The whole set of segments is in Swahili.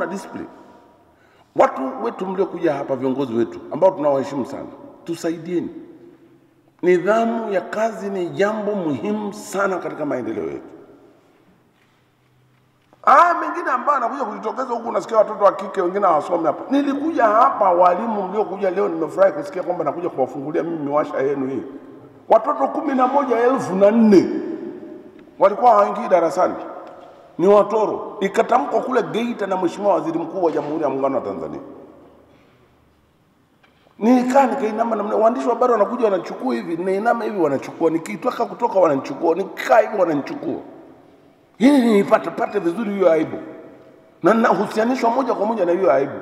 na discipline. Watu wetu mliokuja hapa, viongozi wetu ambao tunawaheshimu sana, tusaidieni. Nidhamu ya kazi ni jambo muhimu sana katika maendeleo yetu. Ah, mengine ambayo anakuja kujitokeza huku, unasikia watoto wa kike wengine hawasome hapa. Nilikuja hapa, walimu mliokuja leo, nimefurahi kusikia kwamba nakuja kuwafungulia mimi miwasha yenu hii. Watoto kumi na moja elfu na nne walikuwa hawaingii darasani, ni watoro. Ikatamkwa kule Geita na Mheshimiwa Waziri Mkuu wa Jamhuri ya Muungano wa Tanzania. Nikaa nikainama namna, waandishi wa habari wanakuja wanachukua hivi, ninainama hivi wanachukua, nikitaka kutoka wananichukua, nikikaa hivi wananichukua ili niipate pate vizuri hiyo aibu, na nahusianishwa moja kwa moja na hiyo aibu.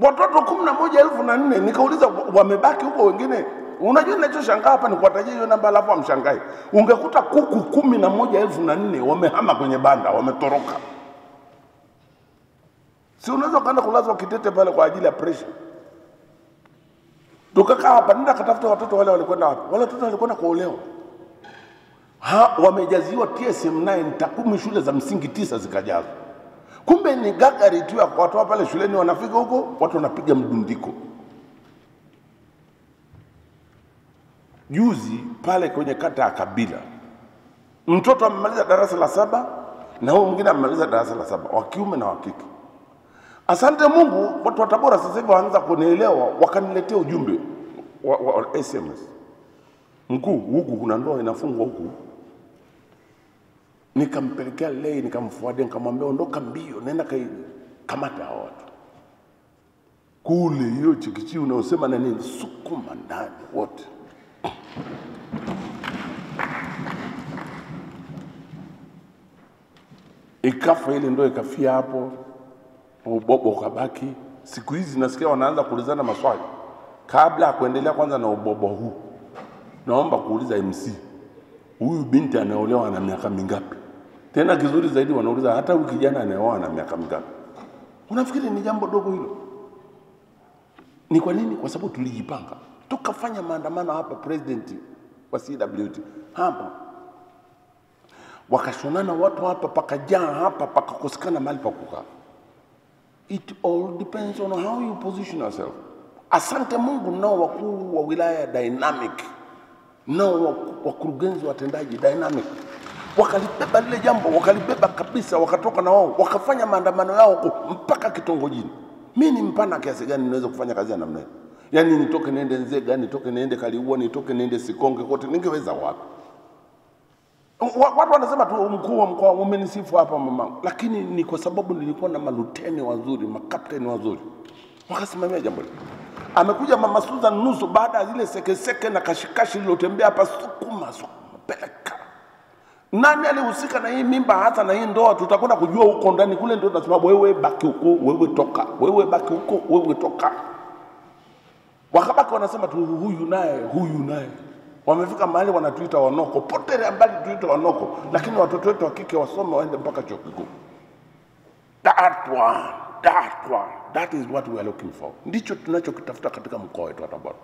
Watoto kumi na moja elfu na nne nikauliza, wamebaki huko wengine? Unajua ninachoshangaa hapa ni kuwatajia hiyo namba alafu amshangai. Ungekuta kuku kumi na moja elfu na nne wamehama kwenye banda, wametoroka. Si unaweza ukaenda kulazwa Kitete pale kwa ajili ya pressure. Tukakaa hapa, nenda katafuta watoto wale walikwenda wapi? Wale watoto walikwenda kuolewa ha, wamejaziwa tsm9takumi shule za msingi tisa zikajazwa. Kumbe ni gagari tu ya kuwatoa pale shuleni, wanafika huko watu wanapiga mdundiko. Juzi pale kwenye kata ya Kabila, mtoto amemaliza darasa la saba na huyu mwingine amemaliza darasa la saba, wa kiume na wa kike. Asante Mungu, watu wa Tabora sasa hivi waanza kunielewa, wakaniletea ujumbe wa, wa, wa SMS mkuu, huku kuna ndoa inafungwa huku. Nikampelekea lei, nikamfuadia, nikamwambia ondoka mbio, nenda kai kamata watu kule. Hiyo chikichi unaosema na nini, sukuma ndani wote. Ikafa ile ndo ikafia hapo, ubobo ukabaki. Siku hizi nasikia wanaanza kuulizana maswali kabla ya kuendelea kwanza na ubobo huu naomba kuuliza MC, huyu binti anaolewa na miaka mingapi? Tena kizuri zaidi wanauliza hata huyu kijana anaoa na miaka mingapi? Unafikiri ni jambo dogo hilo? Ni kwa nini? Kwa sababu tulijipanga tukafanya maandamano hapa, president wa CWT hapa, wakashonana watu hapa, pakajaa hapa, pakakosekana mahali pa kukaa. It all depends on how you position yourself. Asante Mungu, nao wakuu wa wilaya dynamic nao waku- wakurugenzi watendaji dynamic wakalibeba lile jambo, wakalibeba kabisa, wakatoka na wao wakafanya maandamano yao mpaka kitongojini. Mimi ni mpana kiasi gani naweza kufanya kazi ya namna hiyo? Yaani nitoke niende Nzega, nitoke niende Kaliua, nitoke niende Sikonge, kote ningeweza wapi? Wa- Watu wanasema tu mkuu wa mkoa umenisifu hapa mamangu, lakini ni kwa sababu nilikuwa na maluteni wazuri, makapteni wazuri, wakasimamia jambo hili. Amekuja mama Susan nusu baada ya zile sekeseke na kashikashi lilotembea hapa, sukuma sukuma, peleka. Nani alihusika na hii mimba hata na hii ndoa? Tutakwenda kujua huko ndani kule, ndio tunasema wewe baki huko, wewe toka, wewe baki huko, wewe toka. Wakabaki wanasema tu huyu naye, huyu naye. Wamefika mahali wanatuita wanoko, potere mbali tuita wanoko, lakini watoto wetu wa kike wasome waende mpaka chuo kikuu. That one, that one, that is what we are looking for. Ndicho tunachokitafuta katika mkoa wetu wa Tabora.